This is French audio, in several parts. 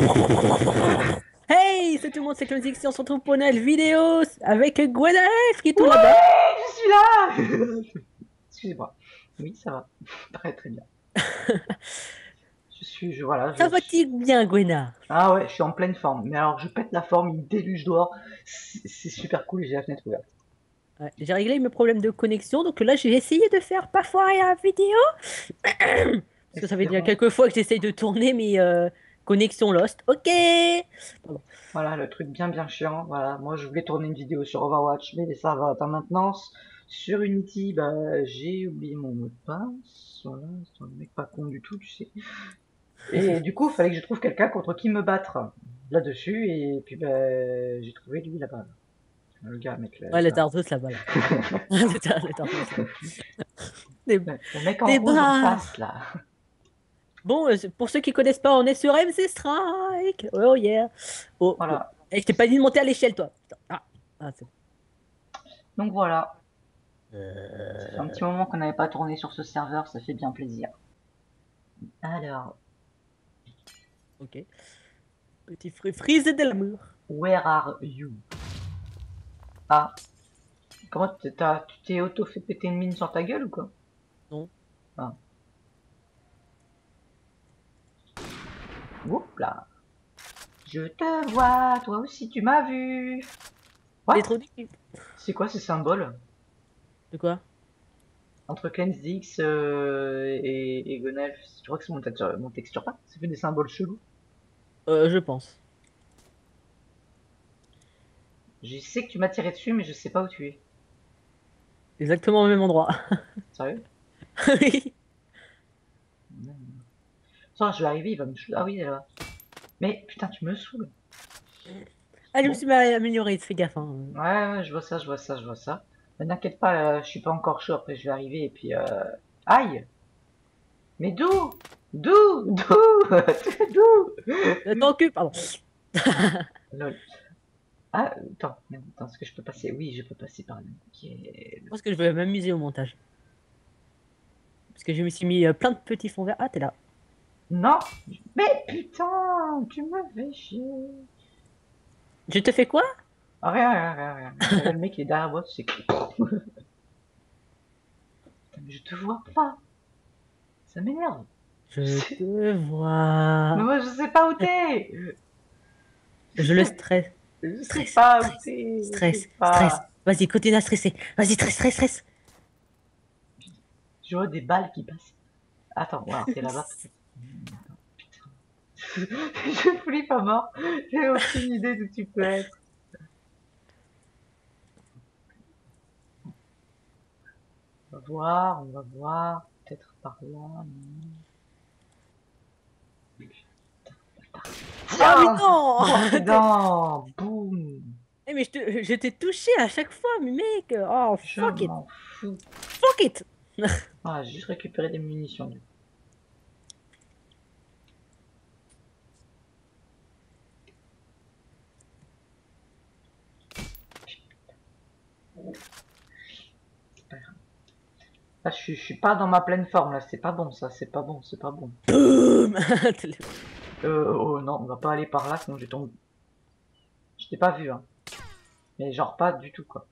Hey, c'est tout le monde, c'est Clone on se retrouve pour une nouvelle vidéo avec Gwenaël qui est tout là-bas. Je suis là Excusez-moi. Oui, ça va. Très très bien. je suis, je, voilà. Ça va-t-il bien, Gwena Ah ouais, je suis en pleine forme. Mais alors, je pète la forme, il déluge dehors. C'est super cool j'ai la fenêtre ouverte. Ouais, J'ai réglé mes problèmes de connexion, donc là j'ai essayé de faire pas foirer la vidéo. Parce que ça fait déjà quelques fois que j'essaye de tourner, mais euh, connexion lost. Ok Voilà, le truc bien bien chiant. Voilà, moi je voulais tourner une vidéo sur Overwatch, mais ça va être en maintenance. Sur Unity, bah, j'ai oublié mon mot de passe. Voilà, c'est un mec pas con du tout, tu sais. Et du coup, il fallait que je trouve quelqu'un contre qui me battre là-dessus. Et puis, bah, j'ai trouvé lui là-bas. Le gars, mec. Là, Ouais, le ça. Tardos là-bas. Là. le Tar- le Le mec en rouge en bras. face, là. Bon, euh, pour ceux qui connaissent pas, on est sur MC Strike. Oh yeah. Oh, Voilà. oh. Eh, je t'ai pas dit de monter à l'échelle, toi. Ah, ah c'est bon. Donc voilà. Euh, Ça fait un petit moment qu'on n'avait pas tourné sur ce serveur, ça fait bien plaisir. Alors, Ok. Petit fruit frisé de l'amour. where are you? Ah. Comment tu t'es auto fait péter une mine sur ta gueule ou quoi? Non. Ah. Oups là. Je te vois, toi aussi tu m'as vu. What? C'est quoi ces symboles? De quoi? Entre Cleansix euh, et, et Gonelf, je crois que c'est mon texture, mon texture pack, ça fait des symboles chelous. euh, Je pense. Je sais que tu m'as tiré dessus, mais je sais pas où tu es. Exactement au même endroit. Sérieux? Oui. Je vais arriver, il va me saouler. Ah oui, il est là. Mais putain, tu me saoules. Ah, je me Bon. suis amélioré, fais gaffe. Hein. Ouais, ouais, je vois ça, je vois ça, je vois ça. Mais n'inquiète pas, là, je suis pas encore chaud. Après, je vais arriver et puis. Euh... Aïe Mais d'où? D'où? D'où? D'où? Temps que, pardon. Lol. Ah, attends, attends, est-ce que je peux passer? Oui, je peux passer par là. Ok. Je pense que je vais m'amuser au montage. Parce que je me suis mis euh, plein de petits fonds verts. Ah, t'es là. Non Mais putain Tu me fais chier Je te fais quoi? Rien, rien, rien, rien. Le mec est derrière moi, c'est que. Mais je te vois pas. Ça m'énerve. Je te vois. Mais moi je sais pas où t'es. Je le stresse. Je sais Stress, pas où stress, t'es. je Stress, sais pas. stress. Vas-y, continue à stresser. Vas-y, stress, stress, stress. Je vois des balles qui passent. Attends, voilà, t'es là-bas. Je flippe à mort. J'ai aucune idée d'où tu peux être. On va voir, on va voir. Peut-être par là. Ah, mais non Non Boum Eh, mais je te- je t'ai touché à chaque fois, mais mec. Oh, Je fuck it. m'en fous. Fuck it. Ah, j'ai juste récupéré des munitions. du coup. Là, je suis, je suis pas dans ma pleine forme, là. C'est pas bon, ça. C'est pas bon, c'est pas bon. Boum Euh, oh non, on va pas aller par là, sinon je tombe. Je t'ai pas vu, hein. Mais genre pas du tout, quoi.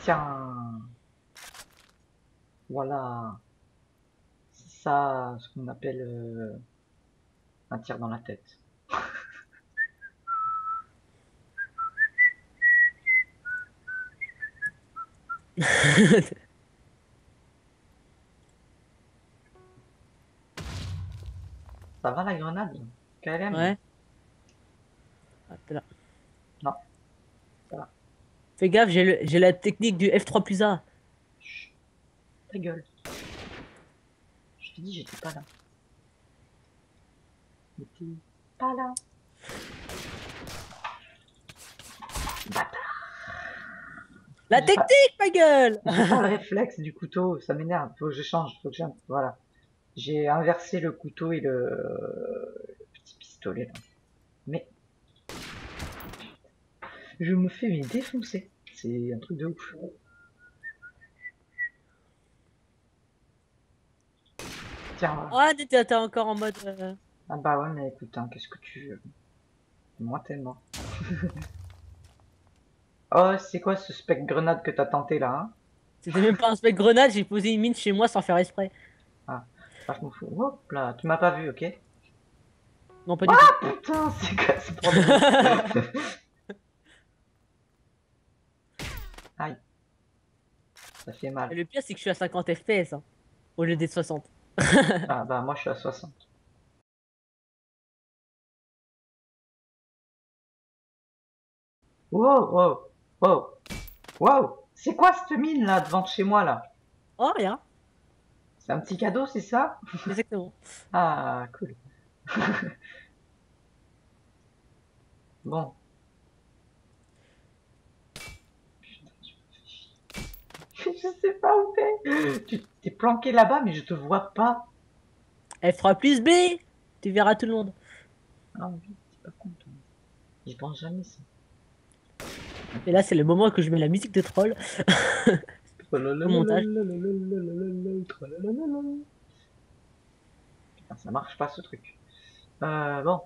Tiens. Voilà. C'est ça, ce qu'on appelle euh, un tir dans la tête. Ça va la grenade? KLM Ouais. Ah, t'es là. Non. Ça va. Fais gaffe, j'ai la technique du F3 plus A. Chut. Ta gueule. Je t'ai dit, j'étais pas là. J'étais pas là. La technique, ma gueule pas le réflexe du couteau, ça m'énerve. Faut que je change, faut que je... Voilà. J'ai inversé le couteau et le, le petit pistolet là. Mais je me fais mais défoncer. C'est un truc de ouf. Tiens. Ah, t'es t'es encore en mode. euh, Ah bah ouais, mais écoute, hein, qu'est-ce que tu veux? Moi, t'es mort. oh, c'est quoi ce spec grenade que t'as tenté là hein? C'était même pas un spec grenade, j'ai posé une mine chez moi sans faire exprès. Ah, je m'en fous. Hop là, tu m'as pas vu, ok? Non, pas du tout. Putain, c'est quoi ce problème? Aïe. Ça fait Et mal. le pire, c'est que je suis à 50 FPS hein, au lieu des 60. Ah bah moi je suis à 60. Wow, wow, wow, wow. C'est quoi cette mine là devant de chez moi là? Oh, rien. C'est un petit cadeau, c'est ça? Exactement. Ah, cool. bon. Putain, tu me. Je sais pas où t'es. Tu t'es planqué là-bas, mais je te vois pas. Elle fera plus B Tu verras tout le monde. Ah oui, t'es pas content. J'y pense jamais ça. Et là, c'est le moment que je mets la musique de troll. montage. Ça marche pas ce truc. Euh, bon.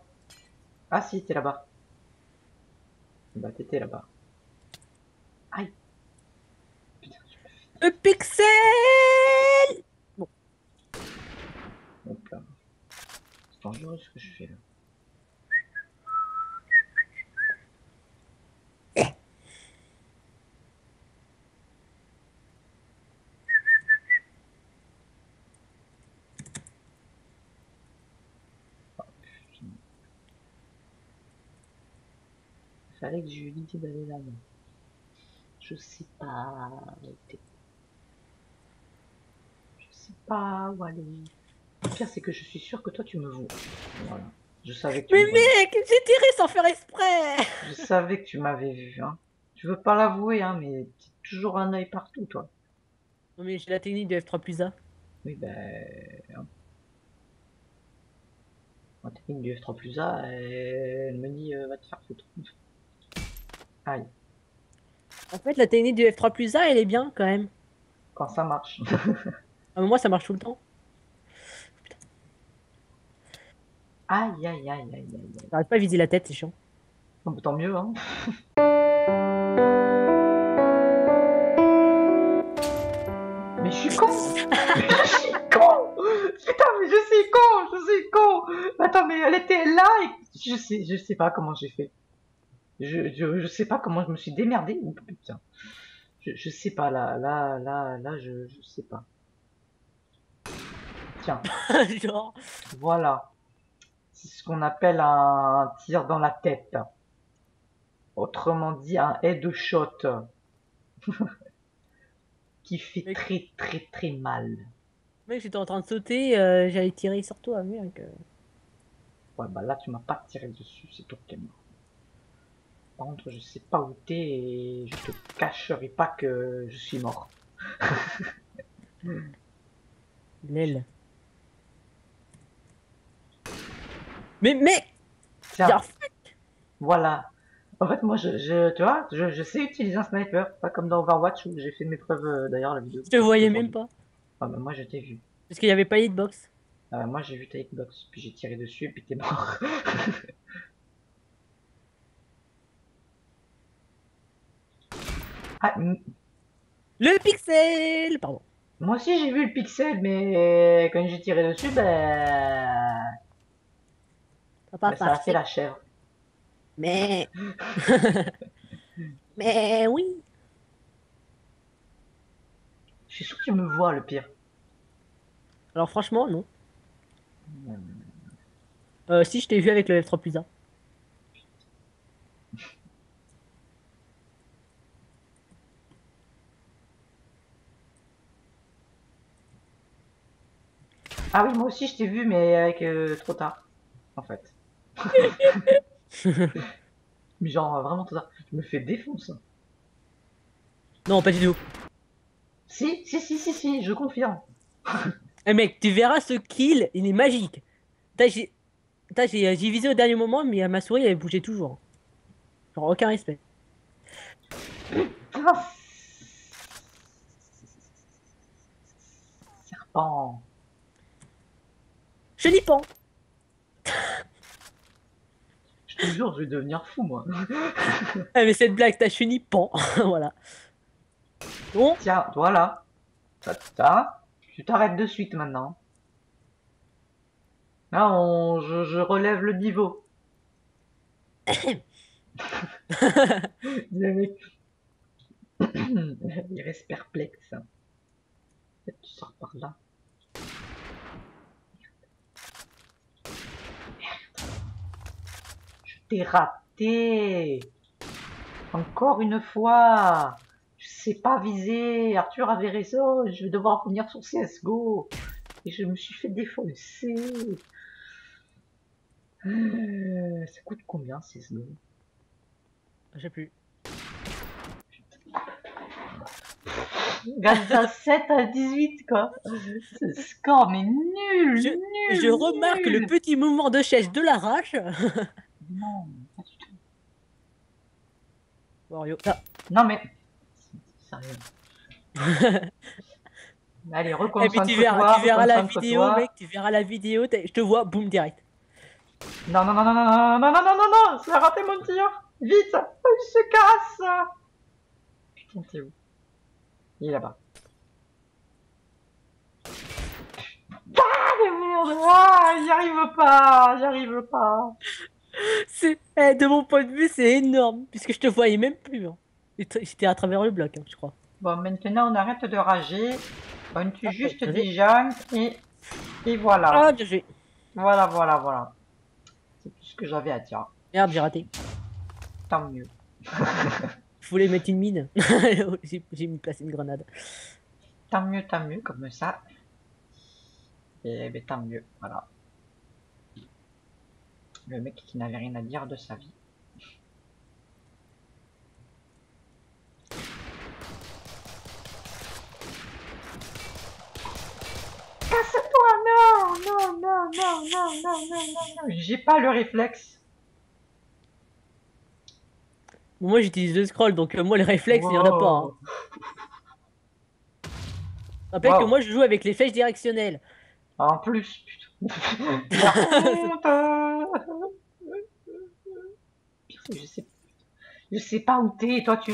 Ah si, t'es là-bas. Bah t'étais là-bas. Aïe. Putain, je. Le pixel Hop là. C'est dangereux ce que je fais là. Fallait que je lui dise d'aller là-bas. Je sais pas. Je sais pas où aller. Le pire, c'est que je suis sûr que toi, tu me vois. Voilà. Je savais que tu Mais mec, j'ai tiré sans faire exprès Je savais que tu m'avais vu, hein. Tu veux pas l'avouer, hein, mais t'as toujours un œil partout, toi. Non mais j'ai la technique de F3 plus A. Oui, ben... hein. Ma technique du F3 plus A, elle me dit, euh, va te faire foutre. Aïe, En fait, la technique du F3 plus A, elle est bien quand même. quand ça marche. Ah, mais moi, ça marche tout le temps. aïe, aïe, aïe, aïe, aïe, aïe. J'arrête pas à viser la tête, c'est chiant. Bah, tant mieux, hein. Mais je suis con Mais je suis con Putain, mais je suis con Je suis con Attends, mais elle était là et je sais, je sais pas comment j'ai fait. Je, je, je sais pas comment je me suis démerdé. Oh, Putain. Je, je sais pas, là, là, là, là, je, je sais pas. Tiens, Genre. voilà. C'est ce qu'on appelle un tir dans la tête. Autrement dit, un headshot. qui fait très très très mal. Mec, j'étais en train de sauter, euh, j'allais tirer sur toi, mec. Ouais, bah là, tu m'as pas tiré dessus, c'est toi qui mort. Par contre, je sais pas où t'es et je te cacherai pas que je suis mort. L'aile. Mais mec Tiens, voilà. En fait, moi, je, je tu vois, je, je sais utiliser un sniper, pas comme dans Overwatch où j'ai fait mes preuves euh, d'ailleurs la vidéo. Je te voyais même pas. Ah bah moi, je t'ai vu. Parce qu'il y avait pas hitbox. Euh, moi, j'ai vu ta hitbox, puis j'ai tiré dessus et puis t'es mort. ah, Le pixel Pardon. moi aussi j'ai vu le pixel, mais quand j'ai tiré dessus, ben, Ça ben, ça a fait la chèvre. Mais... Mais oui Je suis sûr que tu me vois le pire. Alors franchement, non. Euh, si, je t'ai vu avec le F3 plus Ah oui, moi aussi je t'ai vu, mais avec euh, trop tard, en fait. mais genre euh, vraiment trop tard. Je me fais défoncer. Non, pas du tout. Si, si, si, si, si, je confirme. Eh mec, tu verras ce kill, il est magique. T'as, j'ai visé au dernier moment, mais ma souris, elle bougeait toujours. Genre, aucun respect. Ah. Serpent. Chenipan Je te jure, je vais devenir fou, moi. Ah, mais cette blague, t'as Chenipan. voilà. Bon, Tiens, voilà. Ça, ça, tu t'arrêtes de suite maintenant. Là, on, je, je relève le niveau. Le mec. Il reste perplexe. Tu sors par là. T'ai raté. Encore une fois. Je sais pas viser. Arthur avait raison. Je vais devoir venir sur CSGO. Et je me suis fait défoncer. Euh, ça coûte combien CSGO je sais plus. Regarde ça, 7 à 18 quoi. Ce score mais nul, Je- nul. Je remarque nul. le petit mouvement de chaise de la rage. Non, pas du tout. Wario. Ah, Non mais sérieux. Allez, et puis reconcentre-toi. tu verras, tu verras la vidéo, mec, tu verras la vidéo, je te vois, boum, direct. Non, non, non, non, non, non, non, non, non, non, non, ça a raté mon tir. Vite, il se casse. Putain, t'es où Il est là-bas. Ah, mais merde, ah, j'y arrive pas, j'y arrive pas. C'est, eh, de mon point de vue, c'est énorme, puisque je te voyais même plus. Hein. J'étais à travers le bloc, hein, je crois. Bon, maintenant, on arrête de rager. On tue Ah, juste des gens et, et voilà. Ah, bien joué. Voilà, voilà, voilà. C'est tout ce que j'avais à dire. Merde, j'ai raté. Tant mieux. Je voulais mettre une mine. j'ai mis placé une grenade. Tant mieux, tant mieux, comme ça. Et ben, tant mieux, voilà. Le mec qui n'avait rien à dire de sa vie. Casse-toi Non Non, non, non, non, non, non, non, non. J'ai pas le réflexe. Moi j'utilise le scroll, donc euh, moi le réflexe, il y en a pas. Hein. Rappelle que moi je joue avec les flèches directionnelles. En plus, putain. Je sais, je sais pas où t'es, et toi tu.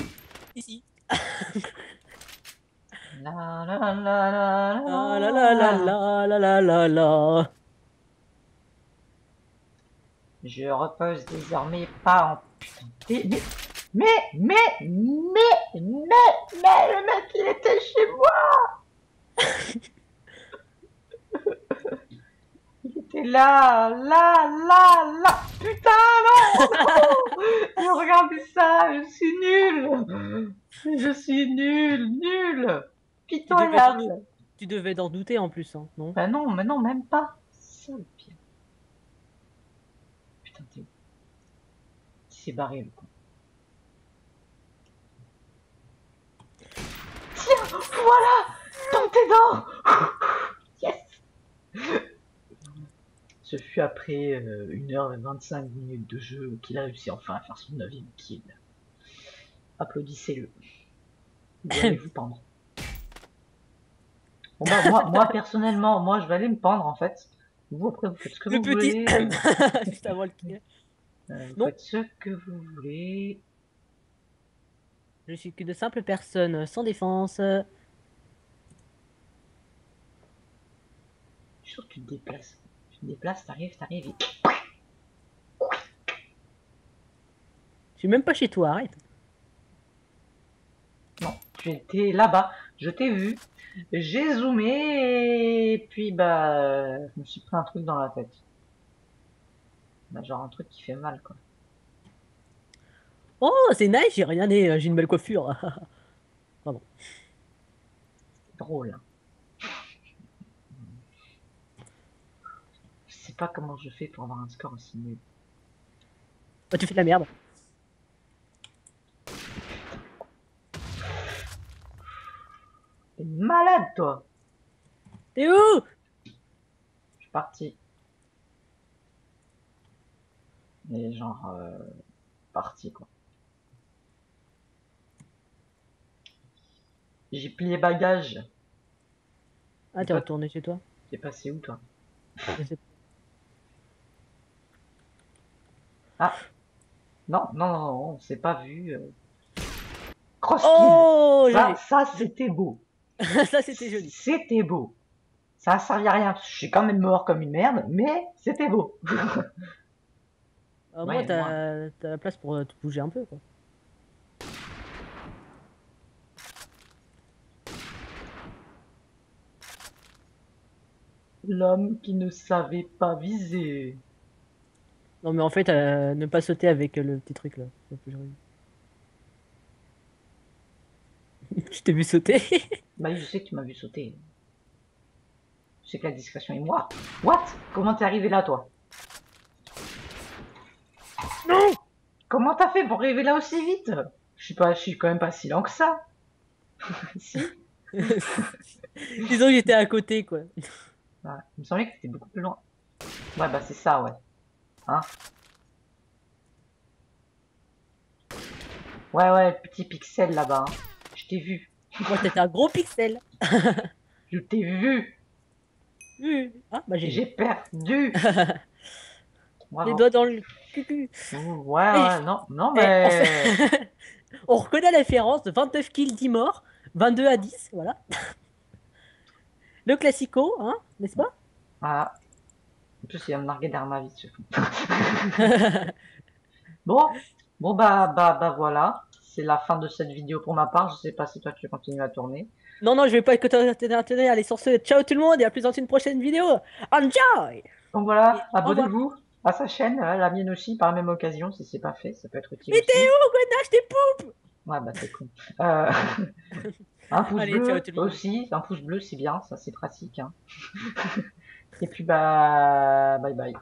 Ici. La la la la la Ah la la la la la la la la. Je repose désormais pas en putain. Mais, mais, mais, mais, mais, mais, le mec il était chez moi. Il était là, là, là, là. Putain, non, non. Je regarde ça, je suis nul. Je suis nul, nul. Pitoyable. Tu devais t'en douter en plus, hein, non? Bah non, mais non, même pas. C'est ça le pire. Putain, t'es où? Il s'est barré le con. Tiens, voilà Dans tes dents Yes Ce fut après euh, 1h25 minutes de jeu qu'il a réussi enfin à faire son 9 kill. Applaudissez-le. Vous allez vous pendre? Bon bah, moi, moi personnellement, moi je vais aller me pendre en fait. Vous après vous faites ce que Le vous petit. voulez. Juste avant le kill. Euh, vous Non. faites ce que vous voulez. Je suis qu'une simple personne sans défense. Je suis sûr que tu te déplaces. Tu te déplaces, t'arrives, t'arrives et... Je suis même pas chez toi, arrête. Non, tu étais là-bas. Je t'ai vu. J'ai zoomé et puis bah je me suis pris un truc dans la tête. Bah, genre un truc qui fait mal quoi. Oh, c'est nice, j'ai rien dit, j'ai une belle coiffure. Drôle. hein. Je sais pas comment je fais pour avoir un score aussi nul. Bah, tu fais de la merde. T'es malade toi T'es où? Je suis parti. Et genre euh, parti quoi. J'ai plié bagages. Ah, t'es retourné chez toi? T'es passé où toi? Je sais pas. Ah Non, non, non, non on s'est pas vu. Euh. Cross Oh Ça, ça c'était beau. ça c'était joli. C'était beau. Ça a servi à rien. Je suis quand même mort comme une merde, mais c'était beau. Au moins, t'as la place pour te bouger un peu, quoi. L'homme qui ne savait pas viser. Non, mais en fait, euh, ne pas sauter avec le petit truc là. je t'ai vu sauter? bah, je sais que tu m'as vu sauter. Je sais que la discrétion est moi. What? Comment t'es arrivé là, toi? Non Comment t'as fait pour arriver là aussi vite? Je suis pas, je suis quand même pas si lent que ça. si Disons que j'étais à côté, quoi. Ouais, il me semblait que c'était beaucoup plus loin. Ouais, bah c'est ça, ouais. Hein Ouais, ouais, petit pixel là-bas. Hein. Je t'ai vu. Moi, t'étais un gros pixel. Je t'ai vu. Vu. Ah, bah j'ai perdu. Les doigts dans le cul. Ouais, ouais, non, non, mais... On reconnaît la différence de 29 kills, 10 morts, 22 à 10, voilà. Le classico, hein, n'est-ce pas? Ah. En plus, il va me larguer derrière ma vie, c'est fou. bon, bon bah, bah, bah voilà. C'est la fin de cette vidéo pour ma part. Je sais pas si toi tu continues à tourner. Non, non, je vais pas écouter Allez, sur ce, ciao tout le monde et à plus dans une prochaine vidéo. Enjoy Donc voilà, abonnez-vous à sa chaîne, euh, la mienne aussi, par la même occasion, si c'est pas fait, ça peut être utile. Mais t'es où, Gwenache, t'es poupe Ouais, bah c'est con. Euh... Un pouce bleu aussi, un pouce bleu c'est bien, ça c'est pratique. Hein. Et puis bah bye bye.